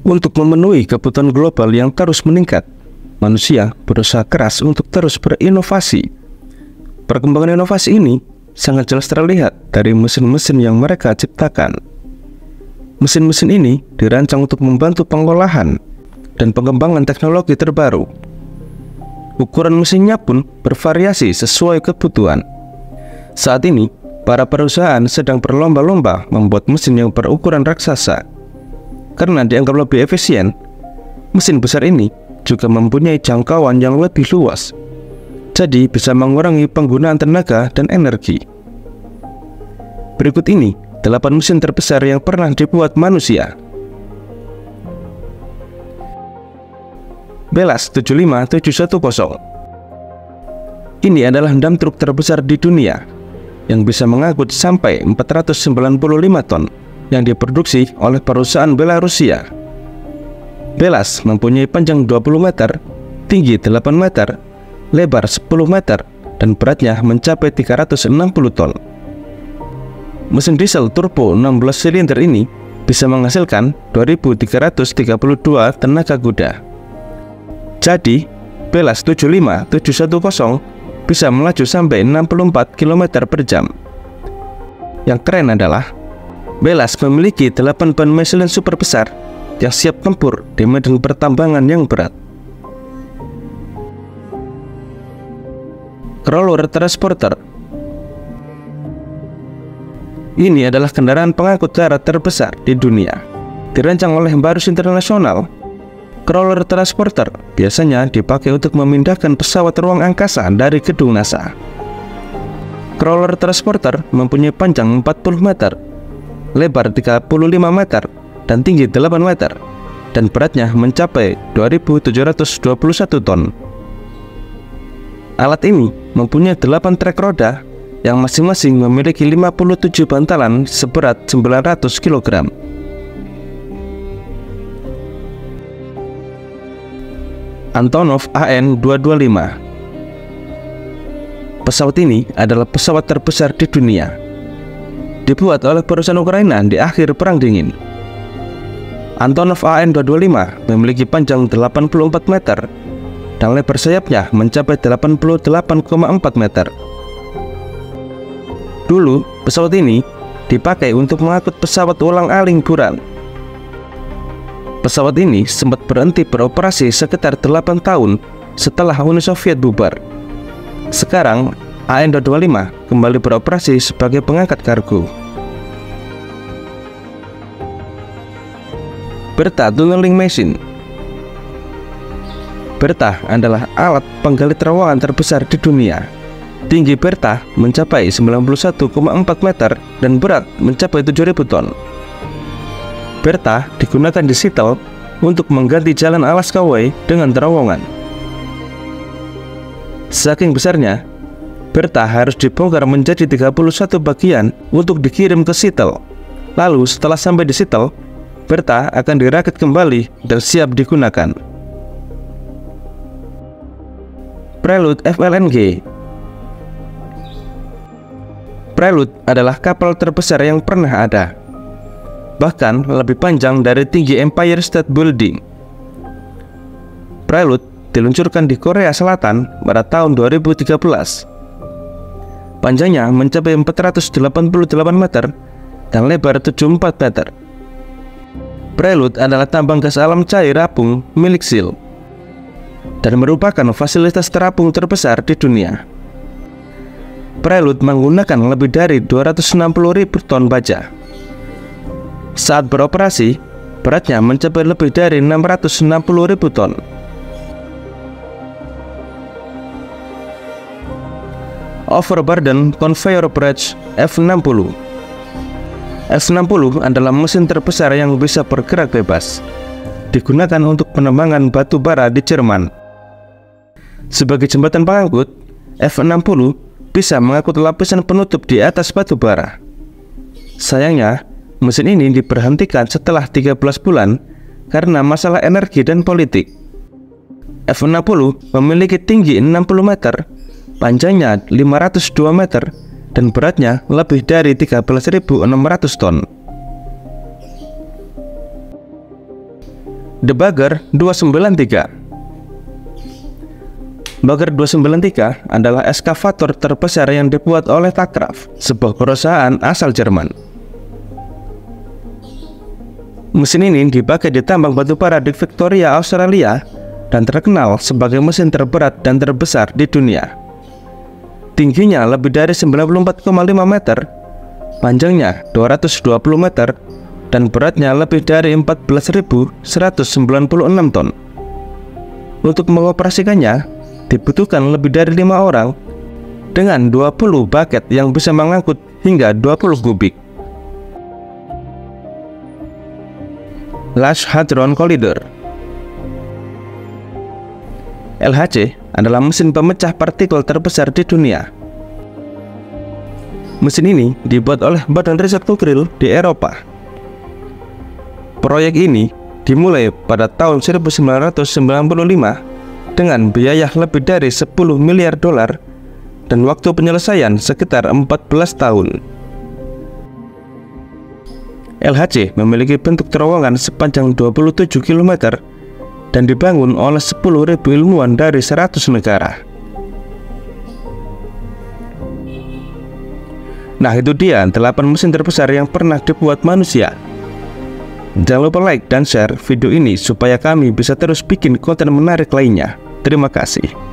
Untuk memenuhi kebutuhan global yang terus meningkat, manusia berusaha keras untuk terus berinovasi. Perkembangan inovasi ini sangat jelas terlihat dari mesin-mesin yang mereka ciptakan. Mesin-mesin ini dirancang untuk membantu pengolahan dan pengembangan teknologi terbaru. Ukuran mesinnya pun bervariasi sesuai kebutuhan. Saat ini, para perusahaan sedang berlomba-lomba membuat mesin yang berukuran raksasa. Karena dianggap lebih efisien, mesin besar ini juga mempunyai jangkauan yang lebih luas. Jadi bisa mengurangi penggunaan tenaga dan energi. Berikut ini 8 mesin terbesar yang pernah dibuat manusia. Belas 75710 Ini adalah dam truk terbesar di dunia yang bisa mengangkut sampai 495 ton yang diproduksi oleh perusahaan Belarusia. Belas mempunyai panjang 20 meter, tinggi 8 meter, lebar 10 meter, dan beratnya mencapai 360 ton. Mesin diesel turbo 16 silinder ini bisa menghasilkan 2332 tenaga kuda. Jadi, Belas 75710 bisa melaju sampai 64 km per jam. Yang keren adalah, Belas memiliki 8 ban Michelin super besar yang siap tempur di medan pertambangan yang berat. Crawler Transporter ini adalah kendaraan pengangkut darat terbesar di dunia. Dirancang oleh Barus Internasional, crawler transporter biasanya dipakai untuk memindahkan pesawat ruang angkasa dari gedung NASA. Crawler transporter mempunyai panjang 40 meter, lebar 35 meter, dan tinggi 8 meter, dan beratnya mencapai 2721 ton. Alat ini mempunyai 8 trek roda yang masing-masing memiliki 57 bantalan seberat 900 kg. Antonov AN-225 Pesawat ini adalah pesawat terbesar di dunia Dibuat oleh perusahaan Ukraina di akhir Perang Dingin Antonov AN-225 memiliki panjang 84 meter dan lebar sayapnya mencapai 88,4 meter Dulu, pesawat ini dipakai untuk mengangkut pesawat ulang-aling buran. Pesawat ini sempat berhenti beroperasi sekitar 8 tahun setelah Uni Soviet bubar. Sekarang, AN-225 kembali beroperasi sebagai pengangkat kargo. Berta Tunneling Machine Berta adalah alat penggali terowongan terbesar di dunia Tinggi Bertha mencapai 91,4 meter dan berat mencapai 7000 ton. Bertha digunakan di Seattle untuk mengganti jalan Alaska Way dengan terowongan. Saking besarnya, Bertha harus dibongkar menjadi 31 bagian untuk dikirim ke Seattle. Lalu setelah sampai di Seattle, Bertha akan dirakit kembali dan siap digunakan. Prelude FLNG Prelude adalah kapal terbesar yang pernah ada Bahkan lebih panjang dari tinggi Empire State Building. Prelude diluncurkan di Korea Selatan pada tahun 2013 Panjangnya mencapai 488 meter dan lebar 74 meter Prelude adalah tambang gas alam cair apung milik SEAL dan merupakan fasilitas terapung terbesar di dunia. Prelude menggunakan lebih dari 260 ribu ton baja. Saat beroperasi, beratnya mencapai lebih dari 660 ribu ton. Overburden Conveyor Bridge F60 F60 adalah mesin terbesar yang bisa bergerak bebas Digunakan untuk penembangan batu bara di Jerman Sebagai jembatan pengangkut, F60 bisa mengangkut lapisan penutup di atas batu bara. Sayangnya, mesin ini diberhentikan setelah 13 bulan karena masalah energi dan politik. F-60 memiliki tinggi 60 meter, panjangnya 502 meter, dan beratnya lebih dari 13.600 ton. Debugger 293 Bagger 293 adalah eskavator terbesar yang dibuat oleh Takraf, sebuah perusahaan asal Jerman. Mesin ini dipakai di tambang batu bara di Victoria, Australia dan terkenal sebagai mesin terberat dan terbesar di dunia. Tingginya lebih dari 94,5 meter, panjangnya 220 meter, dan beratnya lebih dari 14.196 ton. Untuk mengoperasikannya, dibutuhkan lebih dari lima orang dengan 20 bucket yang bisa mengangkut hingga 20 kubik. Large Hadron Collider LHC adalah mesin pemecah partikel terbesar di dunia. Mesin ini dibuat oleh Badan Riset Nuklir di Eropa. Proyek ini dimulai pada tahun 1995 dengan biaya lebih dari 10 miliar dolar dan waktu penyelesaian sekitar 14 tahun. LHC memiliki bentuk terowongan sepanjang 27 km dan dibangun oleh 10.000 ilmuwan dari 100 negara. Nah itu dia 8 mesin terbesar yang pernah dibuat manusia. Jangan lupa like dan share video ini supaya kami bisa terus bikin konten menarik lainnya. Terima kasih.